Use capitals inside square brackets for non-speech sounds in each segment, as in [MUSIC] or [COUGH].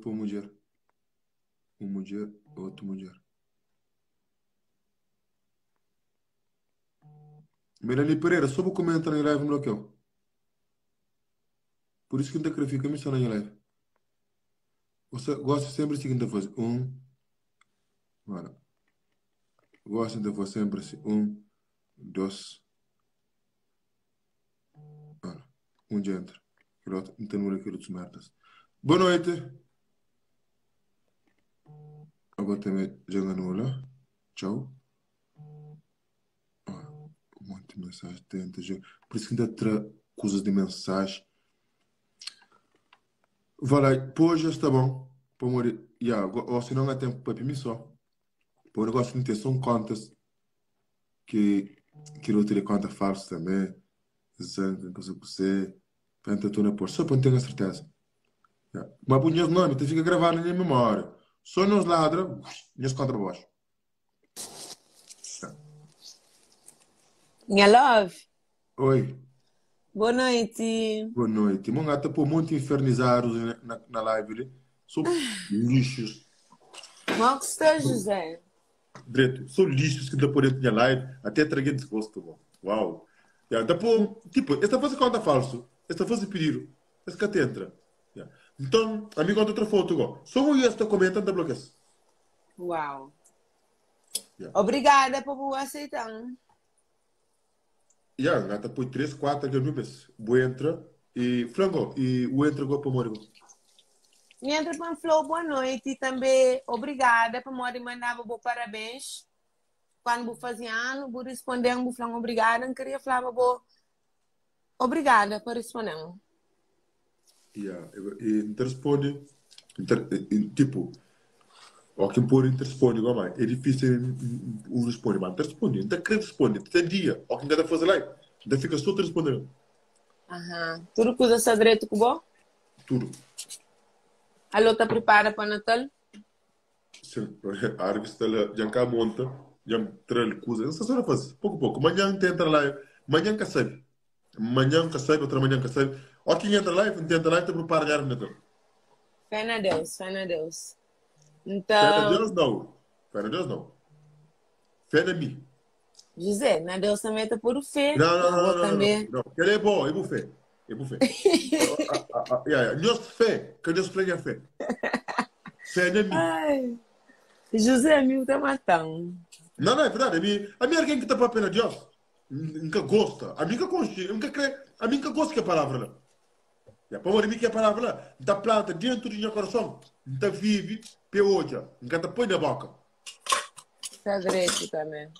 para mulher. Uma mulher, outra mulher. Melanie Pereira, só vou comentar em live no local. Por isso que te fica missão em live. Você gosta sempre de seguinte fazer. Um. Voilà. Gosta de fazer sempre assim. Um, dois. Voilà. Um dia entra. Tem aquilo de merdas. Boa noite. Agora joga no lá. Tchau. Ah, um monte de mensagem. Tenta, Por isso que ainda tra coisas de mensagem. Vai lá, pô, já está bom. Pô, morrer. Yeah, ou se não há tempo para mim só. Pô, o negócio de ter são contas que que eu teria conta falsa também. Exato, coisa que você. Para tentar na pôr. Só para não ter certeza. Yeah. Mas o nome, te fica gravado na minha memória. Só nos ladra, minhas contra baixo. Minha love. Oi. Boa noite. Boa noite. Mon gata por muito infernizados na, na live. São lixos. Mal que está, José. Direito. São lixos que depois dentro da live. Até traguei desgosto. Bom. Uau. Yeah, depois, tipo, esta fase conta falso. Esta fase pedir. Esse que entra. Yeah. Então, amigo, outra foto. Go. Só eu estou comentando da bloqueio. Uau. Yeah. Obrigada por aceitar. Ja, gata põe 3, 4 ganubes. O entra e frango e o entra go para Morigo. Entra para Flow, boa noite e também obrigada para Mori mandava bom parabéns. Quando vou fazer ano, vou responder, vou falar obrigada, não queria falar bom. Obrigada por responder. Yeah, e, e responde, tipo, o que pôr responde igual mais. É difícil um responde, mas responde. Não quer responder. Tem dia. O que ainda fazer live. Ainda fica só respondendo. Aham. Tudo que usa direito com bom? Tudo. A lota prepara para Natal? Sim. A está já cá monta, já traz coisa. Não sei se faz. Pouco a pouco. Amanhã tenta live. Amanhã que sabe. Amanhã que sabe, outra manhã que sabe. O que entra live, tenta live, te prepara já no Natal. Fé na Deus, fé na Deus. Então. Fé na Deus não. Fé na Deus não. Fé na mim. José, na Deus também está por fé. Não, não, não, não. Também. Não, não. Ele é bom, é bom fé. É bom fé. Deus fé, que Deus prega fé. Fé na mim. José, amigo, está matando. Não, não, é verdade. A minha, a minha alguém que está para a pena de Deus. Nunca gosta. A minha que nunca crê. A minha gosta que a palavra lá. E a palavra que a palavra lá. Da planta dentro do meu coração. Então vive peoja, engata põe na boca. Está direito também.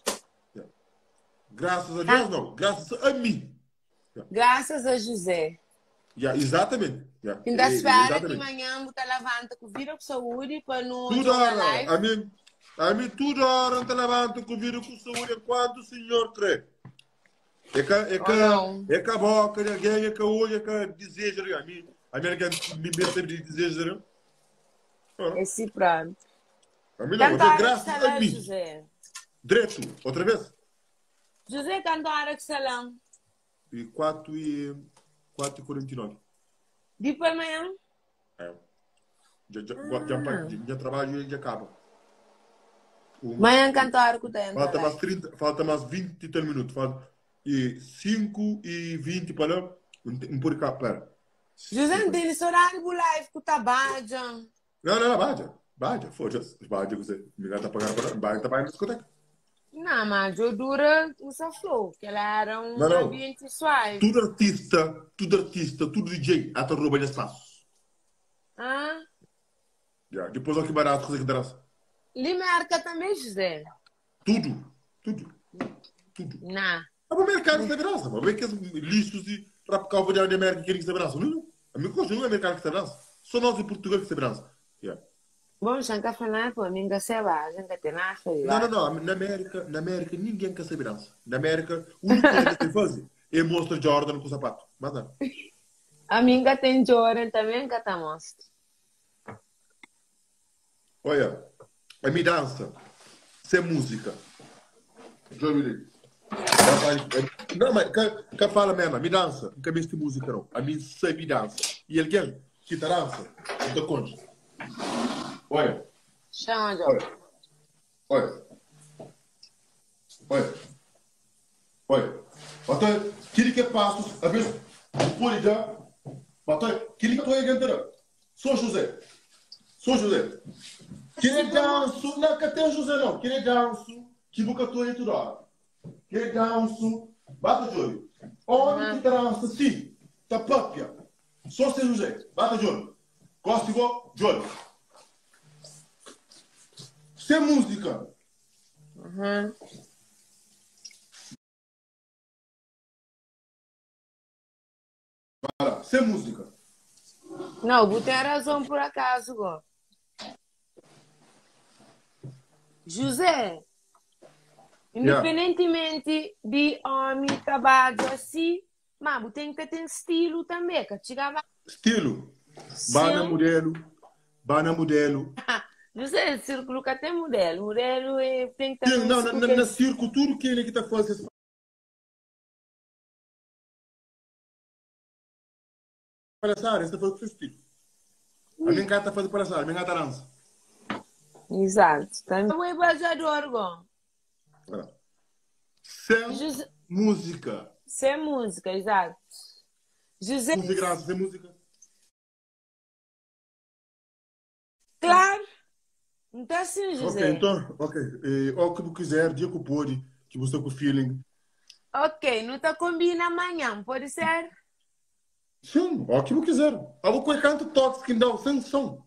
Graças a Deus, não. Graças a mim. Graças a José. Yeah, exatamente. Yeah. Ainda espera que amanhã você levanta com vida com saúde para não. Tudo hora. A mim, a mim, tudo hora te levanta com vida com saúde enquanto o Senhor crê. É que, é que, é que boca de alguém, é que a olho, é que deseja. A mim, a minha me mete de desejo. Esse pronto. A mim não, graças a mim. José. Direto, outra vez. José cantar que salão. E 4 e 4 e 49. Depois amanhã? É. Já, já, ah. já, já trabalho e já acaba. Amanhã cantar com o tempo. Falta mais, 30, falta mais 20 minutos. Falta, e 5 e 20 para por cá, pera. José, tem esse horário live com o Tabaja. Não, não, Badia. Badia, foda-se. Badia, você. Melhor tá pagando para. Badia tá pagando discoteca. Não, mas eu dura usa flow, que ela era um não, não. ambiente suave. Tudo artista, tudo artista, tudo DJ, até rouba espaço. Ah? Yeah. Depois olha que barato coisa que darás. Limerca também, José. Tudo, tudo, tudo. Não. A o mercado está graça, mas vem que de se abraça. Não, a minha coisa não é mercado que se abraça. Só nós em Portugal que se abraça. Yeah. Bom, já que falar, pô, ninguém se vai, já que tem nada. Não, não, não. Na América, na América ninguém quer segurança. Na América, o único que tem fazer é mostra Jordan com o sapato. Mas não. [LAUGHS] A minha tem Jordan também que tá mostra. Olha, a minha dança, sem música. Me Não, mas que, que fala mesmo, me dança, não quer música não. A mim sei me dança. E alguém que dança, da conta. Olha, Chama, olha, olha. Olha. Olha. Até, kiri que passos, a vez, por já. Até, kiri que tu é gantera. Sou José. Sou José. Kiri danço, não, que tem José não. Kiri danço, que nunca tu é tudo. Kiri danço, bata joelho. Onde que dança, sim, tá própria. Só ser José, bata joelho. Costigo, joelho. Sem música. Uhum. Para, sem música. Não, você tem razão por acaso, ó. José, independentemente de homem, trabalho assim, você tem que ter estilo também, que chegava... Estilo. Bana modelo. Bana modelo. [LAUGHS] José, círculo que tem modelo, modelo é, tem que ter... Não, na, na, tudo que ele que está fazendo. Palhaçada, esse foi o seu estilo. A minha gata faz palhaçada, a minha gata dança. Exato. Também o embajador, ó. Olha. Sem José, música. sem música, exato. José, Música sem música. claro. Então assim, José. Ok, então, ok. Eh, o que tu quiser, dia que pode, que você com feeling. Ok, não tá combina amanhã, pode ser? Sim, o que tu quiser. Eu vou com canto toque que dá sem som.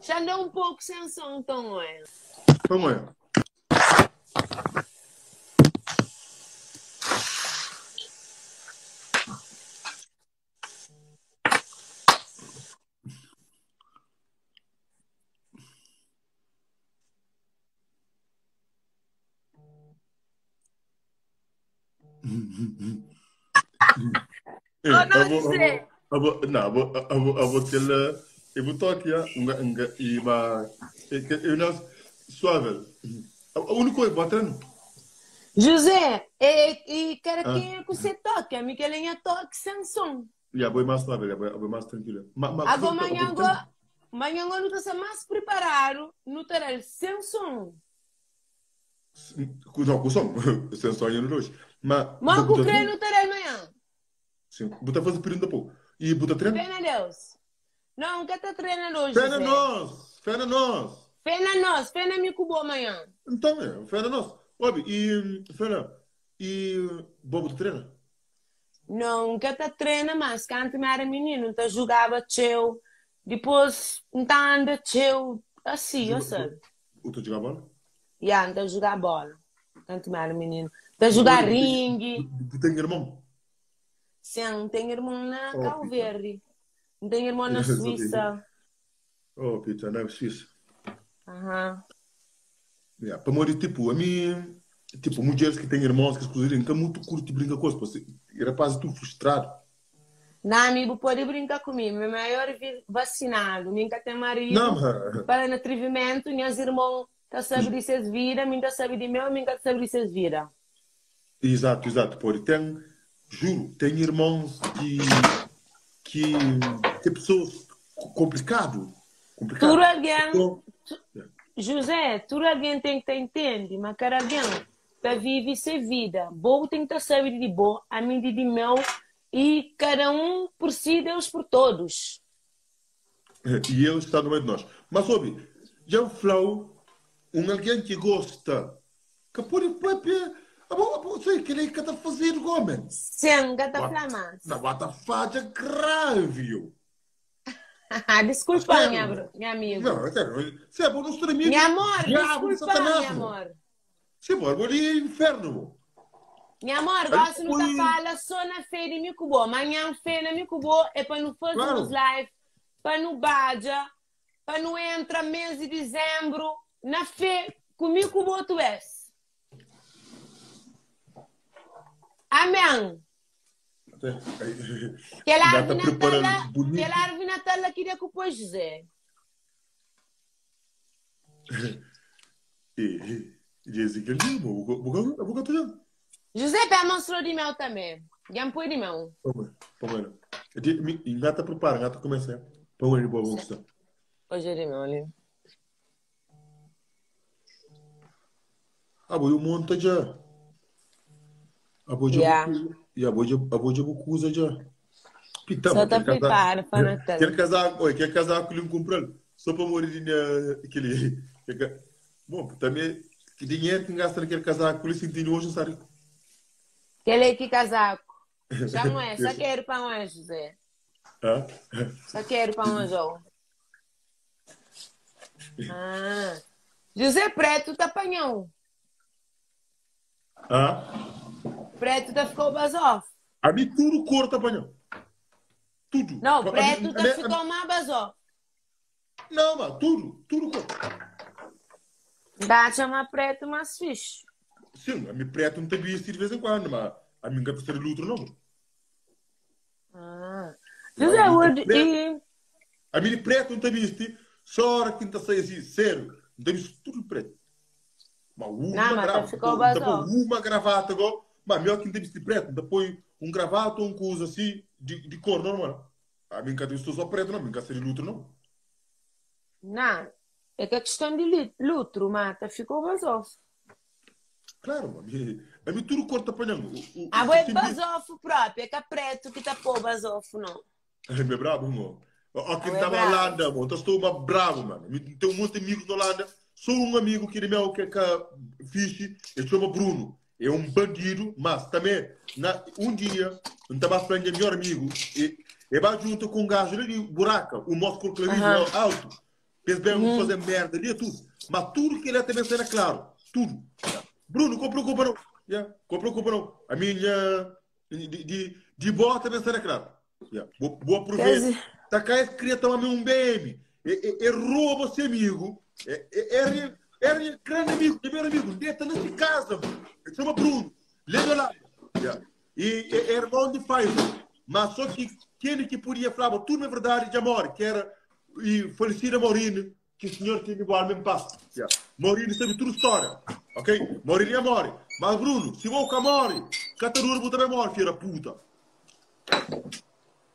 Já deu um pouco sem som, então, é. Vamos aí. Ter lá, eu vou toque, ah, nga, nga, e ma, e que- eu suave. O único é botando. José, e, e cara, Ah. quem é que você toca? A Miquelinha toca sem som. Já vou mais suave, já vou, mais tranquilo. Agora, amanhã, amanhã, não está mais preparado, não terá sem som. Não, com som, [LAUGHS] sem sonho no hoje. Mas, Mas o crê não terá amanhã. Sim, botar fazer pergunta pouco. E botar treino? Pena Deus. Não, que tá treinando hoje, Fé na José. nós, fé na nós. Pena nós, pena me cubo amanhã. Então, é, fé na nós. Óbvio, e, fé na, e, bobo tu treina? Não, que tá treinando mais, que antes era menino, então jogava teu, depois então anda teu, assim, eu sei. O tu jogar bola? E anda a jogar bola, antes era menino. Tá jogar ringue, Tu tem irmão? sim, tem irmão na Oh, Cabo Pita. Verde, não tem irmão na [LAUGHS] Suíça. Oh, Peter, não é Suíça. Aham. Yeah. Para morrer, tipo, a mim, tipo, mulheres que têm irmãos que escolherem, que é muito curto e brinca com isso. E rapaz, tu frustrado. Não, amigo, pode brincar comigo, meu maior vacinado, nunca tem marido. Não, mas, Para no atrevimento, minhas irmãos tá sabe de seus vida, mim tá sabe de meu, mim tá sabe de seus vida. exato, exato, pode. Tem, juro, tem irmãos que, que, que pessoas complicado. Complicado. Tudo alguém, Então, José, tudo alguém tem que te entender, mas cada alguém tá vive sua vida. Bom tem que tá saber de bom, a mim de meu, e cada um por si, Deus por todos. E ele está no meio de nós. Mas, ouve, já o Flow, um alguém que gosta, que pode, pode, a boa, pode ser que ele está fazer homem. Sim, gata What? flamante. Na bata faja grave. [LAUGHS] Desculpa, minha, minha amigo. Não, é. Se é bom, nós trememos. Minha amor, Diabo, desculpa, minha meu. amor. Se é vou ali inferno. Minha amor, gosto foi- tá fala só na feira de Micubo. Amanhã feira de Micubo é para não fazer Claro. live, para não baja, para não entrar mês de dezembro. Na feira, com Micubo tu és. Amém. Aquela árvore, árvore Natal ela queria que o pôs José. [LAUGHS] Jéssica, eu vou cantar já. José pé mostrou de mel também. Já me põe de mel. Pomelo. Gata prepara, gata começa. Né? Pomelo de boa, vamos lá Hoje é de mel ali. Ah, vou montar já. Ah, vou já. Yeah bucuza. E abo já abo já bucuza já. Pita, Só tá para Natal. Quer casar, oi, quer casar com ele comprar. Só para morrer na aquele. [LAUGHS] Bom, também que dinheiro que gasta naquele casaco, isso sentindo hoje, sabe? Aquele que casaco. Já não é, [LAUGHS] só quero para onde, José? Hã? Só quero para onde, João? Ah. José Preto tá apanhão. Hã? Preto tá ficou basó. A mim tudo corta, apanhão. Tudo. Não, A mim- preto a tá mim- ficou mais basó. Não, mas tudo, tudo corta. Dá chamar preto mais fixe. Sim, a mim preto não tem visto de vez em quando, mas a mim não ser luto, não. Ah. José Wood, e A mim preto não tem visto, só hora que não sai assim, sério. Não tem visto tudo preto. Mas uma Não, mas gravata, ficou depois basó. uma gravata, igual, mas melhor que tem visto preto. Depois um gravata ou um coisa assim, de, de cor normal. A mim tem visto só preto, não. A mim não ser luto, não. não. É que a questão de lutro, mata, ficou basó. Claro, mano. A mim tudo corta apanhando. Ah, o é basofo próprio, é que é preto que tá pô basofo, não. Ai, [LAUGHS] meu bravo, mano. Ó, quem Ah, é tá na. Holanda, mano. Então estou uma bravo, mano. Tenho um monte de amigos na Holanda. Sou um amigo que é meu que é que fixe. Ele chama Bruno. É um bandido, mas também, na, um dia, não estava de melhor amigo. E, e vai junto com um gajo ali, buraca, o nosso corclarismo Aham. alto. Fez bem fazer merda ali, é tudo. Mas tudo que ele é também será claro. Tudo. Bruno, não preocupa não. Yeah. Preocupa não. A minha. De, de, de boa também será claro. Yeah. Vou, aproveitar. Tá cá esse queria tomar um BM. É, é, é rouba seu amigo. É, é, é, é, é grande amigo, primeiro amigo. Deta nessa casa. mano. Ele chama Bruno. Lembra lá. Yeah. E é, irmão de Pfizer. Mas só que quem que podia falar tudo na verdade de amor, que era e falecida Maurine, que o senhor teve igual mesmo passo. Yeah. Maurine sabe tudo história. Ok? Maurine é amor. Mas Bruno, se vou com amor, Catarura vou também amor, filha puta.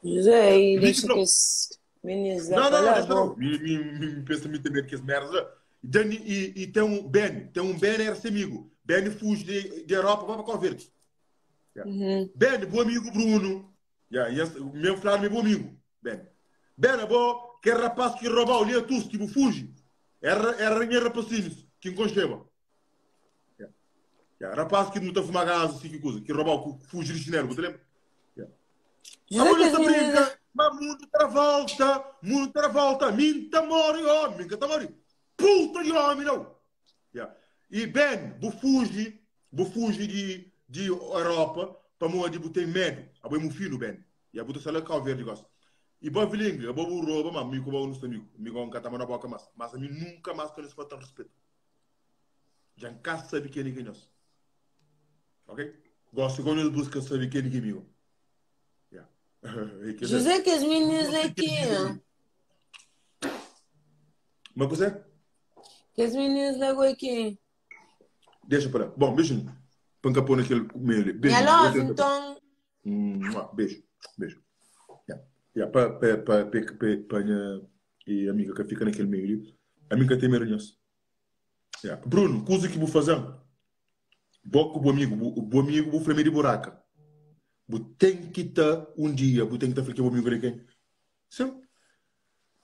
José, e que esse menino Não, não, não, não. Me, me, me, pensa muito bem que as merdas. E, Dani, e, e tem um Ben, tem um Ben era seu amigo. Ben fuge de, de Europa, vai para Cabo Verde. Uhum. Ben, bom amigo Bruno. Yeah, yes, o meu Flávio é bom amigo. Ben. Ben é bom, que é rapaz que roubou ali a tu, tipo fuge. Era, era rainha rapacinhos, que enconcheva. Yeah. Yeah, rapaz que não está a fumar gás, assim, que coisa, que roubou, que fuge de chinelo, você lembra? Yeah. A mulher menino... brinca, mas mundo para volta, mundo para volta, minta mori, homem, que tá mori. Puta de homem, não. Yeah. E Ben, bu fugi, bu fugi de, de Europa, para moa de botar medo. A boi meu filho, Ben. E a botar sala cá verde, gosto. E bom a boa rouba, mas como nos amigo, me com catama na boca mas, mas a mim nunca mais conheço falta de respeito. Já em casa sabe é quem nós. Ok? Gosto quando ele busca saber quem é amigo. Yeah. Que- José, que os meninos aqui. Mas você? Que os meninos legou aqui. Deixa para. Bom, beijo. Panca pôr naquele meio. Beijo. Beijo. então... Beijo. Beijo. Yeah. Yeah, para pa, pa, pa, pa, minha e amiga que fica naquele meio. A minha tem meronhas. Yeah. Bruno, coisa que vou fazer. Boco o amigo, o bom amigo, vou fremer de buraca. Vou tem que estar um dia, vou tem que estar ficar o amigo de quem? Sim.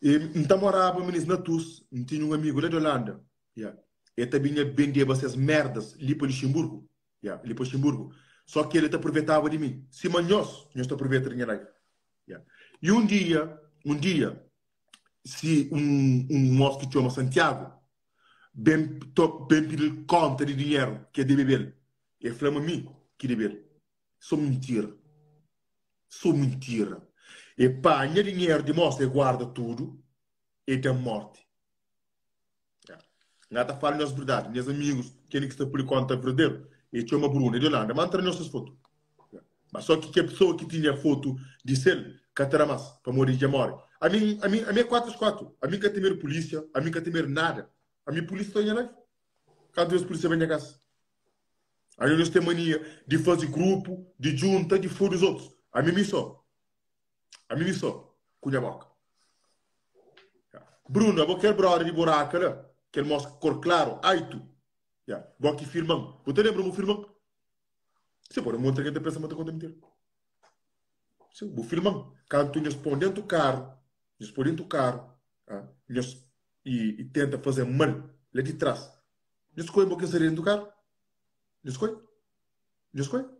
E então morava menino na TUS, não tinha um amigo lá de Holanda. Yeah. E também vendia essas merdas ali para Luxemburgo. Yeah, ali para Luxemburgo. Só que ele aproveitava de mim. Se manhoso, nós te aproveita de. Yeah. E um dia, um dia, se um, um moço que chama Santiago, bem, to, bem pedir conta de dinheiro que é de beber, ele falou a mim que beber. Só mentira. Só mentira. E panha dinheiro de moça e guarda tudo e tem morte. Nada fala nas verdades. Meus amigos, quem que está por conta verdadeiro, e tinha uma Bruna de Holanda, manda nossas fotos. Mas só que, a pessoa que tinha foto de sel, cataramas, para morrer de amor. A mim, a mim, a mim é 4 4. A mim que temer polícia, a mim que temer nada. A minha polícia está em live. Cada vez a polícia vem a casa. Aí nós temos mania de fazer grupo, de junta, de fora os outros. A mim só. A mim só. Cunha boca. Bruno, eu vou brother de buraco, né? Que ele mostra cor claro. Ai tu. Yeah. Bom aqui firmão. Você lembra o firmão? Você pode montar que a pensa muito quando mentir. O firmão. Quando tu nos põe dentro do carro, nos põe dentro do carro, ah, e, e, tenta fazer mal lá de trás. Nos coisa um pouquinho dentro do carro. Nos coisa.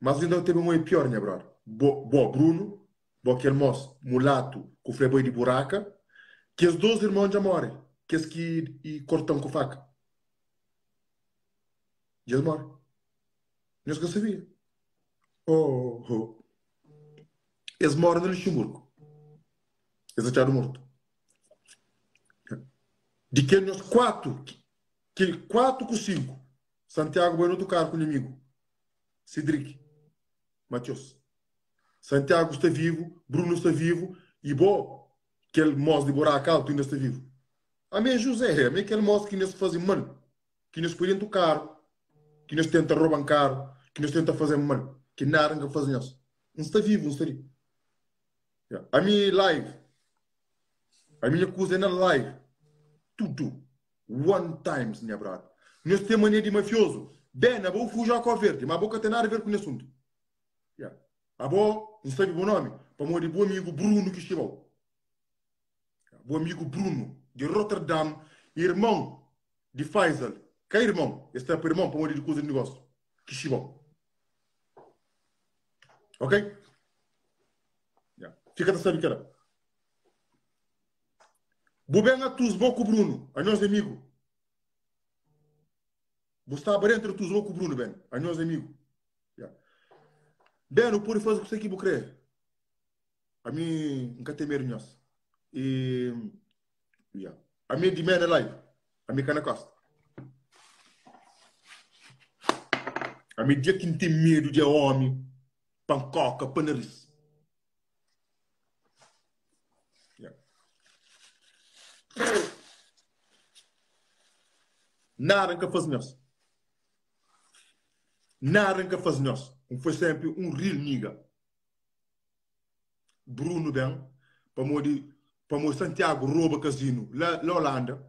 Mas ainda teve um pior, né, brother? Bo, bo Bruno, bo aquele moço mulato com o de buraca, que os dois irmãos já morrem. Que es que e cortam com faca. E eles morrem. Não que eu sabia. Oh, oh. Eles moram no Luxemburgo. Eles acharam morto. De que nós quatro, que quatro com cinco, Santiago vai no outro carro com o inimigo. Cedric. Matheus. Santiago está vivo, Bruno está vivo, e bom, aquele moço de buraco alto ainda está vivo. A mim José, a mim aquele moço que ainda se faz mano, que dentro do carro, que se tenta roubar carro, que se tenta fazer mano, que nada que fazem isso. Não está vivo, não está. A minha live, a minha coisa é na live, tudo, one times, minha brada. Nós temos mania de mafioso. Bem, eu vou fugir com a verde, mas a boca tem nada a ver com esse assunto. Yeah. Abo, não sabe o nome? Para morrer bom amigo Bruno que estivou. Bom amigo Bruno, de Rotterdam, irmão de Faisal. Que é irmão? Este é o irmão para de coisa de negócio. Estivou. Ok? Yeah. Fica a saber que era. Bubenga com Bruno, a nós amigo. Está entre com Bruno, bem, a nós amigo. Bem, não pode fazer o que você quer. A mim, nunca tem medo. E, yeah. a mim de meia live. A mim cana costa. A mim dia que tem medo de homem, pancoca, panariz. Yeah. Nada que faz nisso. Nada que faz nisso foi sempre um real nigga. Bruno Ben, para modi para Santiago rouba casino na Holanda.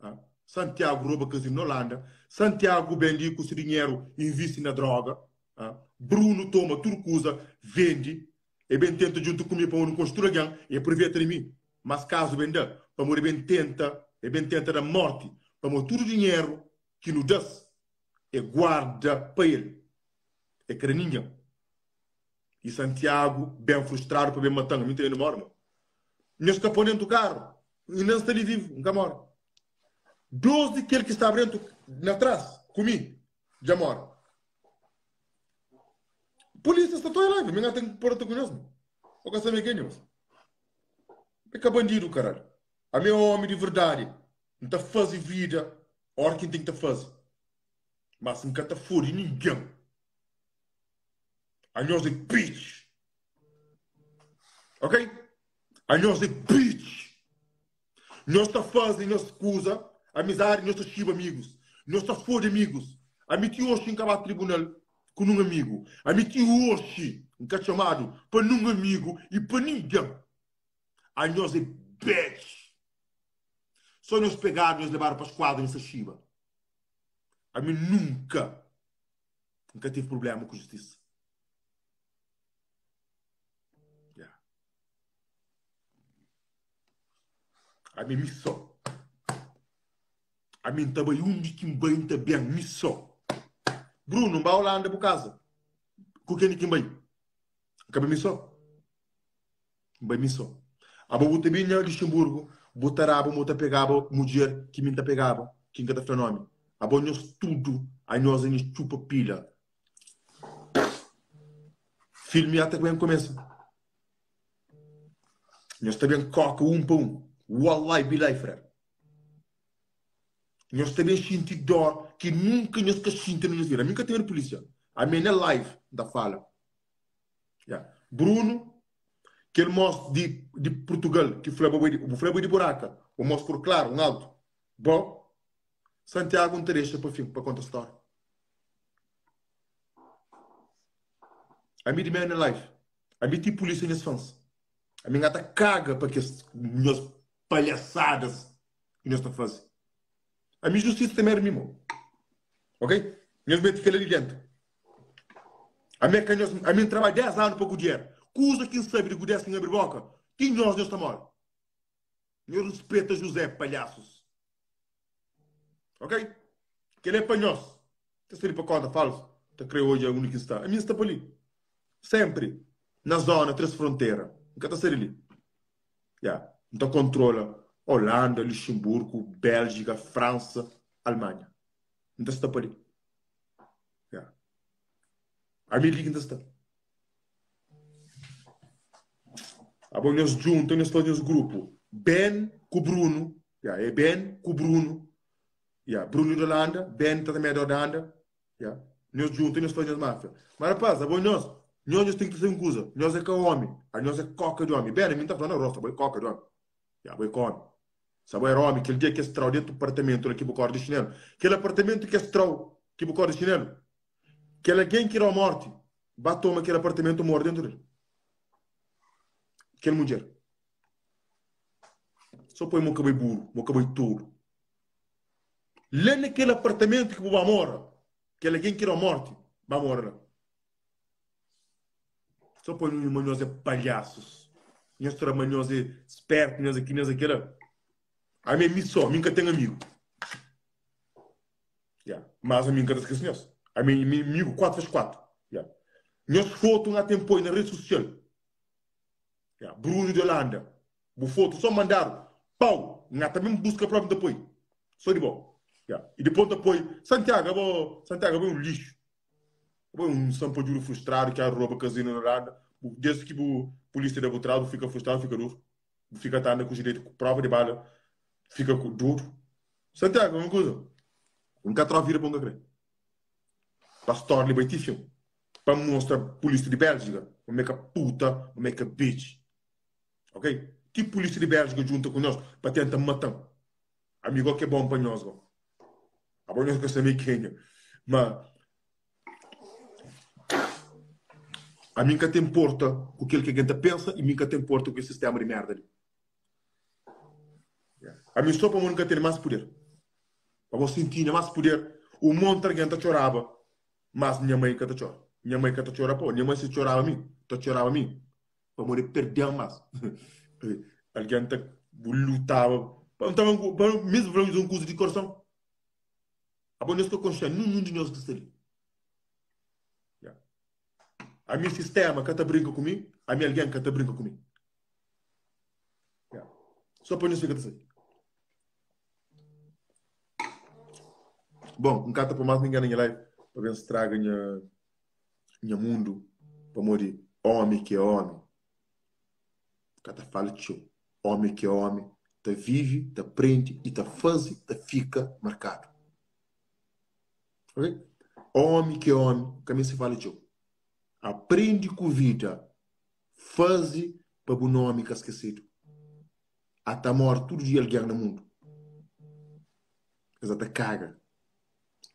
Ah? Santiago rouba casino na Holanda. Santiago vende com esse dinheiro investe na droga. Ah? Bruno toma turcusa, vende. E bem tenta junto comigo para não construir e aproveita de mim. Mas caso venda, para morrer bem tenta, e bem tenta da morte, para todo o dinheiro que nos dá e guarda para ele é craninha. E Santiago, bem frustrado por bem matando, não mora. Não escapou dentro do carro. E não está ali vivo, nunca mora. Dois daquele que está dentro, na trás, comigo, já mora. Polícia está toda lá, minha tem que pôr a conosco. O que sabe quem é? É que bandido, caralho. A meu homem de verdade. Não está fazendo vida. Hora que tem que fazer. Mas nunca está fora ninguém. A nós é bitch. Ok? A é bitch. Nós está nós escusa, amizade, nós está amigos. Nós está fora amigos. A mim hoje em cada tribunal com um amigo. A mim hoje, em cada chamado, para um amigo e para ninguém. A é bitch. Só nós pegar, nós levar para as quadras nessa chiva. A mim nunca, nunca tive problema com justiça. A mi miso min taba yundi kim ta bien miso Bruno ba wala ande bu casa. Ku keni kim bay kabe miso bay miso abo bute binya Luxemburgo butarabo muta pegava mulher que minta pegava que engata fenômeno. Abo nós tudo a nós a chupa filme até que começa. Nós também coca um para um Wallahi bilai, frère. Nós também senti dor que nunca nós que senti na vida. Nunca teve polícia. A minha live da fala. Yeah. Bruno, aquele moço de, de Portugal, que foi o foi de buraca, o moço por claro, um alto. Bom, Santiago não deixa para fim, para contar a história. A minha minha live. A minha tipo polícia nesse fãs. A minha gata caga para que meus palhaçadas que estamos a. A minha justiça também é mimo. Ok? Nós metemos aquele ali dentro. A minha canhos, a minha trabalho 10 anos para o dinheiro. Cusa quem sabe de gudesse que abre boca. Quem nós nós estamos? Eu respeito José, palhaços. Ok? Que ele é para nós. Está para conta, falso. Está creio hoje é o único que está. A minha está por ali. Sempre. Na zona, três fronteiras. Nunca está ser ali. Yeah. Então controla Holanda, Luxemburgo, Bélgica, França, Alemanha. Não está por. Yeah. A minha liga ainda está. A bom, nós juntos, nós fazemos grupo. Ben com Bruno. Yeah. É Ben com Bruno. Yeah. Bruno da Holanda, Ben também é da Holanda. Yeah. Nós juntos, nós fazemos máfia. Mas rapaz, a bom, nós, nós temos que fazer uma coisa. Nós é que é homem. A nós é coca de homem. Ben, a mim está falando roça, boi coca de homem. Yeah, boi come. Sabe, era homem, aquele dia que estrau dentro do apartamento aqui corpo de chinelo. Aquele apartamento que estrau no corpo de chinelo. Que alguém que era morte, bateu aquele apartamento morto dentro dele. Aquele mulher. Só põe meu cabelo burro, meu cabelo tolo. Lá naquele apartamento que vai morrer, que alguém que era morte, vai morrer. Só põe um é palhaços. Nós trabalhamos é esperto, nós aqui, nós aquela. A minha missão, nunca tenho amigo. Yeah. Mas a minha nunca esquece nós. A minha amigo 4 vezes 4. Yeah. Nós foto na tempo na rede social. Yeah. Bruno de Holanda. O foto só mandaram. Pau. Nga também busca próprio depois. Só de bom. Yeah. E depois depois, Santiago, vou, Santiago, é um lixo. É um sampo frustrado que arroba casino na Holanda. Desde que polícia deve fica frustrado, fica duro. Fica tendo com direito, com prova de bala fica duro. Santiago, uma coisa. Nunca trova vira para um crer. Pastor libertíssimo. Para mostrar polícia de Bélgica. É que puta, é que bitch. Ok? Que polícia de Bélgica junta com nós para tentar matar. Amigo que é bom para nós. A bom nós que também Quênia. Mas a mim que tem importa o que que a gente pensa e a mim que tem importa o que o sistema de merda. A minha sopa nunca tem mais poder. A você sentir mais poder. O monte alguém está chorava, mas minha mãe que está chora. Minha mãe que está chora, pô. Minha mãe se chorava a mim, está chorava a mim. Para morrer perder mais. [LAUGHS] alguém está lutava. Então, mesmo falamos um curso de coração. A boa que eu consciente, nenhum de nós que. A minha sistema que brinca comigo, a minha alguém que brinca comigo. Só para isso que está Bom, um cata para mais ninguém na live, para ver se traga minha mundo, para morrer. Homem que é homem. Cata fala tio. Homem que é homem. Tá vive, tá aprende e tá faz, tá fica marcado. Ok? Homem que é homem, caminho se fala tio. Aprende com vida. Faz para o nome que é esquecido. Até morte, todo dia alguém no mundo. Exato, caga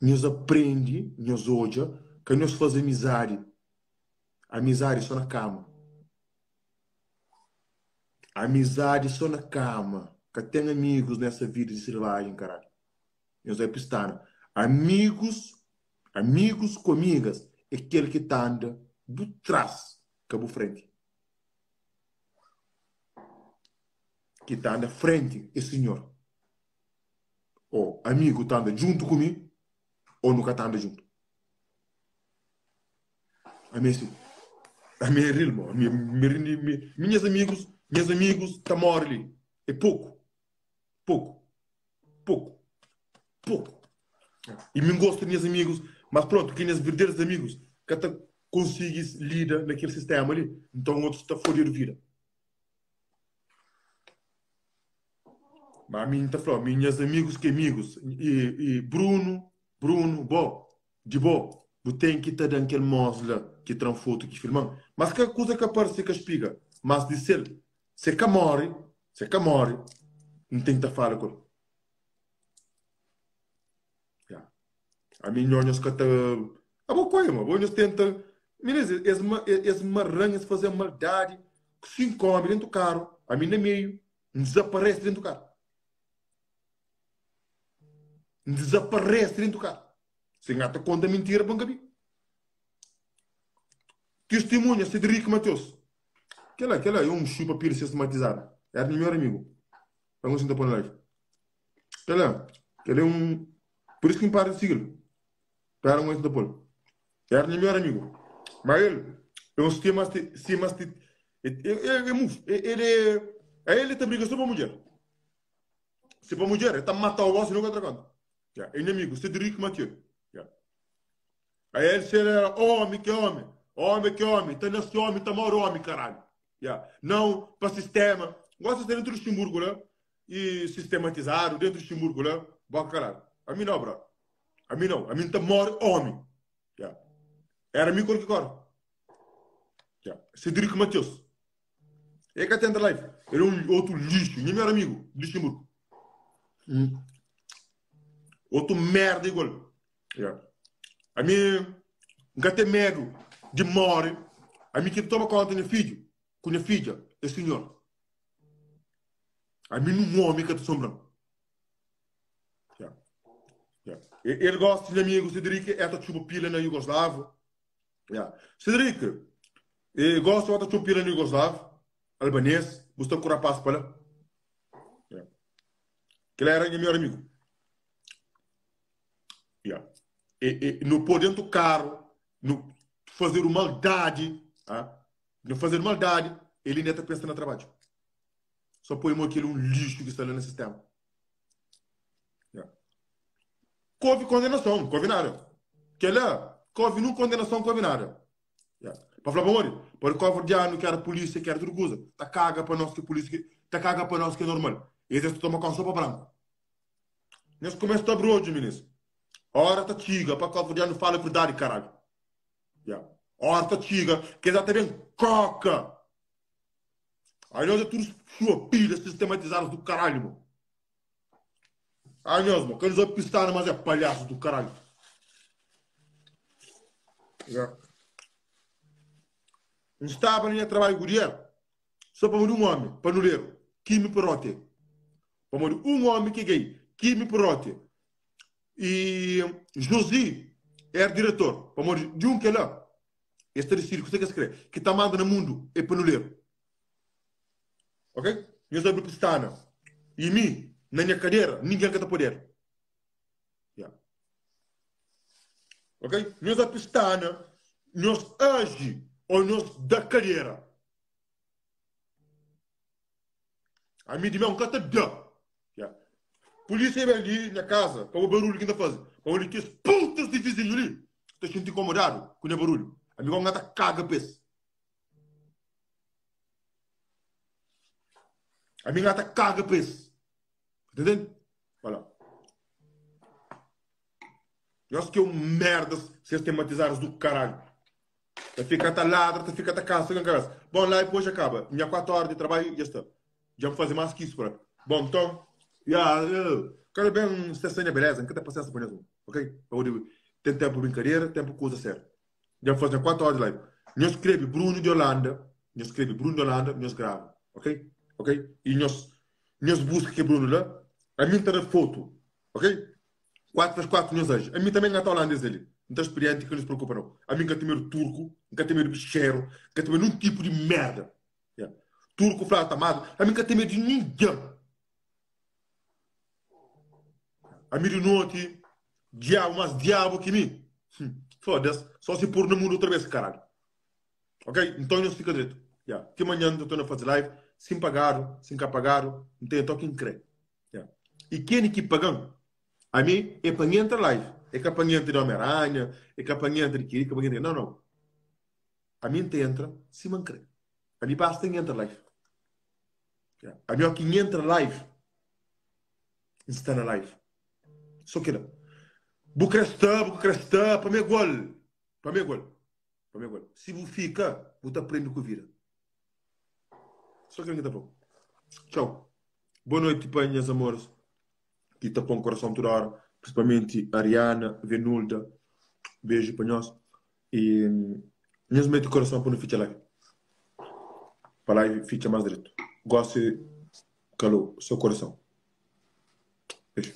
nos aprende, nos odia, que nos faz amizade. Amizade só na cama. Amizade só na cama. Que tem amigos nessa vida de selvagem, caralho. Nos é pistana. Amigos, amigos com amigas, é aquele que tá anda do trás, cabo frente. Que tá anda frente, é senhor. O amigo tá anda junto comigo, ou nunca tá andando junto. A minha, a minha minhas amigos, meus amigos tá ali. É pouco. Pouco. Pouco. Pouco. E me gosto de meus amigos, mas pronto, quem é verdadeiros amigos, que consegues lidar naquele sistema ali, então outros está fodido vida. Mas a mim está falando, minhas amigos que amigos, e, e Bruno, Bruno, bom, de bom, tem que ter aquele mosla que tira foto que filmam. Mas que coisa que aparece que espiga. Mas de ser, se que morre, se que morre, não tem que falar com ele. Yeah. A mim, nós que está... A boa coisa, mas nós tenta... Beleza, esse marranhas fazer maldade, que se encobre dentro do carro, a mim meio, desaparece dentro do carro. desaparece dentro do carro. Se ngata conta mentira, bom cabi. Testemunha, Cedric Mateus. Aquela, aquela é um chupa pira sistematizado. Era meu melhor amigo. Vamos sentar para live. Aquela, aquele é um. Por isso que me para de seguir. Para um sentar para Era meu melhor amigo. Mas ele é um sistema. sistema ele é. Ele está brigando sobre a mulher. Se para a mulher, está matando o boss e outra conta. Yeah. Inimigo, Cedric Mateus. Yeah. Aí ele será homem que é homem. Homem que é homem. Tá nesse homem, tá maior homem, caralho. Yeah. Não para sistema. Gosta de ter dentro do Luxemburgo, né? E sistematizado dentro do Luxemburgo, né? Bom, caralho. A mim não, bro. A mim não. A mim tá maior homem. Era a mim que. Yeah. Cedric Mateus. É que atende live. Era um outro lixo. Meu amigo. Luxemburgo. Hum. Outro merda igual. Yeah. A mim, nunca tem medo de morrer. A mim que toma conta do filho com a filha, é senhor. A mim não homem que te sombra. Yeah. Yeah. Ele gosta de amigo Cedric, é a chupa pila na Yugoslávia. Yeah. Cedric, ele gosta de chupa pila na Yugoslávia, albanês, busca curar paz para. Yeah. Que ele era meu amigo. Yeah. E, e, no pôr dentro do carro, no fazer maldade, ah, não fazer maldade, ele ainda está pensando no trabalho. Só põe aquele um lixo que está ali no sistema. Yeah. Condenação, couve nada. Que lá, couve não condenação, couve nada. Yeah. Para falar, amor, para o ano que era polícia, que era tudo coisa, tá caga para nós que polícia, tá caga para nós que é normal. E eles tomam com sopa branca. Nesse começo está brojo, ministro. Ora tá tiga, para de ano fala a verdade, caralho. Yeah. Horta tiga, que já tem coca. Aí nós é tudo sua pilha sistematizadas do caralho, mano. Aí nós, mano, que eles vão pistar, mas é palhaço do caralho. Já. Não estava nem a trabalho guria. Só para um homem. Que me perote. Para um homem que é gay. Que me perote. E Josi era diretor. Para de um que é lá. Este circo, você quer escrever? Que está manda no mundo é ler. Ok? Nós abrimos pistana. E mim, na minha cadeira, ninguém quer poder. Yeah. Ok? Nós a pistana, nós age ou nós da cadeira. A mim de mim um cata. Polícia vem ali na casa, para o barulho que ainda faz. Para o que as putas de vizinho ali. Está sentindo incomodado com o barulho. Amigo, um gata caga pes. Amigo, gata caga pes. Entendendo? Olha. Eu acho que é um merda sistematizados do caralho. Tu fica a ladra, tu fica a casa, fica casa. Bom, lá depois acaba. Minha quatro horas de trabalho já está. Já vou fazer mais que isso, para. Bom, então, já, eu quero bem estação beleza, quero ter paciência por isso, ok? Tem tempo de brincadeira, tempo coisa séria já fazem quatro horas de live. Nós escreve Bruno de Holanda, nós escreve Bruno de Holanda, nós grava, ok? Ok? E nós, nós busca que Bruno lá, a mim está na foto, ok? Quatro vezes quatro nós hoje. A mim também está holandês ali. Está experiente que não se preocupa não. A mim medo turco, medo bicheiro, medo nenhum tipo de merda. Yeah. Turco, flauta, amado, a mim medo de ninguém. A mim de noite, diabo, mas diabo que mim. Hum. Foda-se. Só se pôr no mundo outra vez, caralho. Ok? Então não fica direito. Yeah. Que amanhã eu estou a fazer live, sem pagar, sem cá pagar, não tem toque em crer. Yeah. E quem é que pagam? A mim é para entrar live. É entrar de Homem-Aranha, é entrar de Kiri, que para Não, não. A mim te entra, se man crê. A mim basta entrar live. Yeah. A mim é que entra live. Está na live. Só que não. Bucrestã, Bucrestã, para mim é gol. Para mim é gol. Para mim é gol. Se você fica, você aprende com vira. Só que ainda pouco. Tchau. Boa noite, panhas, amores. Que com o coração hora. Principalmente Ariana, Venulda. Beijo para nós. E nós mete o coração para não ficar live. Para live fica mais direito. Goste, calou, seu coração. Beijo.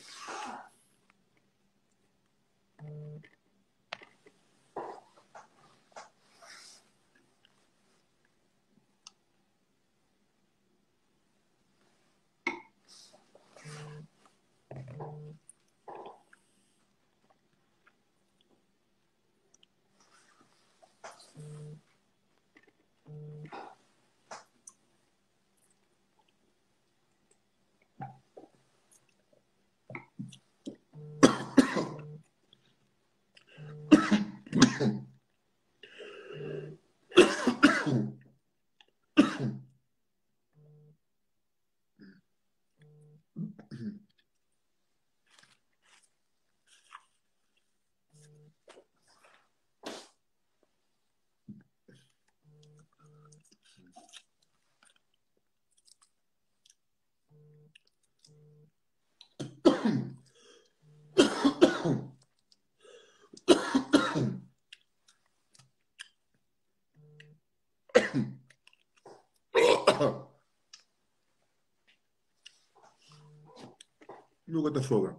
Te foga.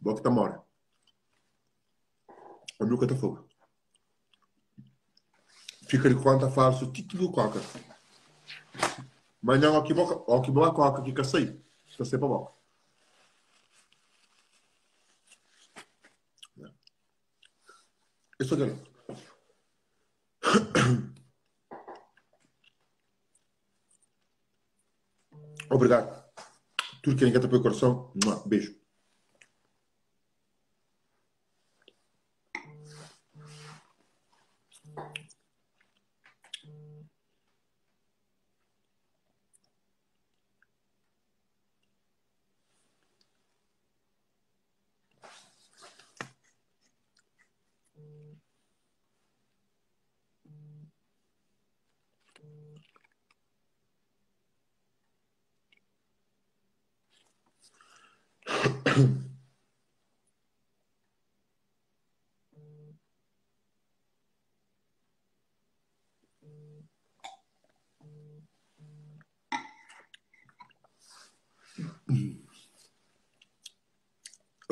Boa que tá mora. A nunca te foga. Fica de conta falso, título coca. Mas não, aqui boca, aqui boa coca, que sei. Está sempre a boca. Isso aqui. Obrigado. Tudo que ninguém te põe o coração. Beijo.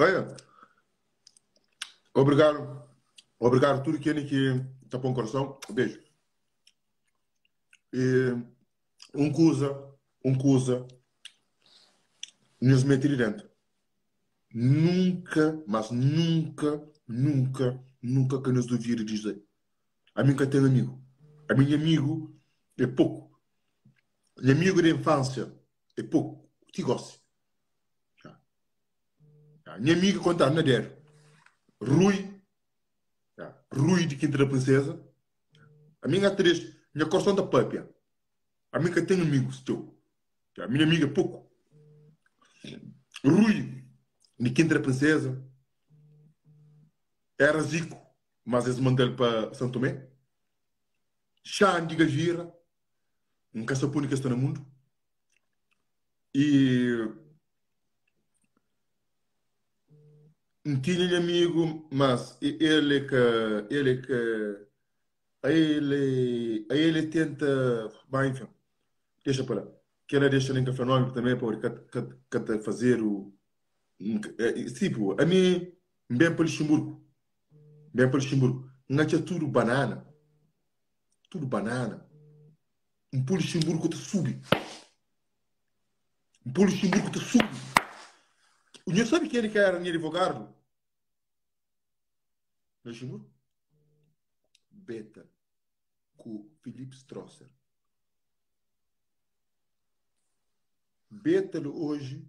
Olha, obrigado. Obrigado tudo que é que com o coração. Beijo. E um coisa, um coisa, nos meter dentro. Nunca, mas nunca, nunca, nunca que nos ouvir dizer. A mim que tenho amigo. A minha amigo é pouco. Meu amigo de infância é pouco. Te gosto. Minha amiga contar na der. Rui. Rui de Quinta da Princesa. A minha atriz, minha coração da Pápia. A minha que tem amigos, teu. A minha amiga pouco. Rui de Quinta da Princesa. Era Zico, mas esse mandou para São Tomé. Xan de Gajira. Um caçapune que está no mundo. E tinha um amigo, mas ele que ele que ele ele tenta, bem, enfim, deixa para lá. Que ela deixa em café nome também para fazer o tipo, a mim bem para Luxemburgo, bem para Luxemburgo, não tinha tudo banana, tudo banana. Um pulo Luxemburgo te sube, um pulo Luxemburgo te sube. O senhor sabe quem ele quer advogado? No Luxemburgo? Beta, com Felipe Strosser. Beta hoje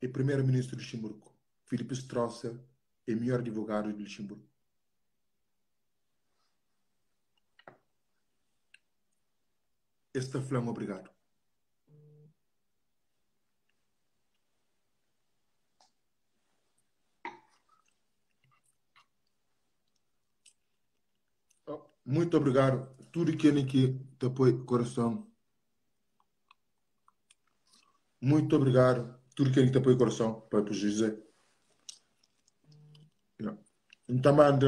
é primeiro-ministro de Luxemburgo. Felipe Strosser é melhor advogado de Luxemburgo. Esta flama, obrigado. Muito obrigado. Tudo que é que te apoia coração. Muito obrigado. Tudo que é que te apoia coração. Para o José. Então manda,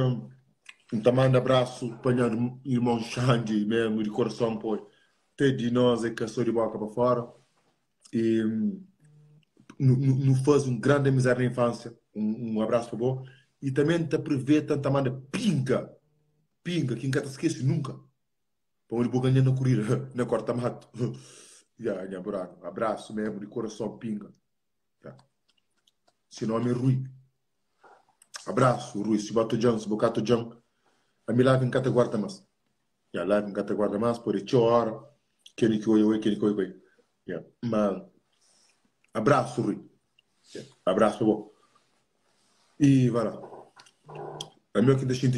então manda abraço para o irmão Xande mesmo de coração. Pois. Até de nós é que sou de boca para fora. E nos faz um grande amizade na infância. Um, um abraço para você. E também te prevê tanta manda pinga pinga, que nunca te esquece nunca. Para onde vou ganhar na [LAUGHS] corrida, na corta-mato. Já, [LAUGHS] yeah, buraco. Abraço mesmo, de coração, pinga. Yeah. Seu nome é Rui. Abraço, Rui. Se bato jam, se bocato jam. A mi live em cata guarda mais. Ya, live em cata guarda mais, por isso hora. Quem que oi, oi, quem que oi, mas... Abraço, Rui. Ya, Abraço, bom. E, vai lá. A minha que deixa em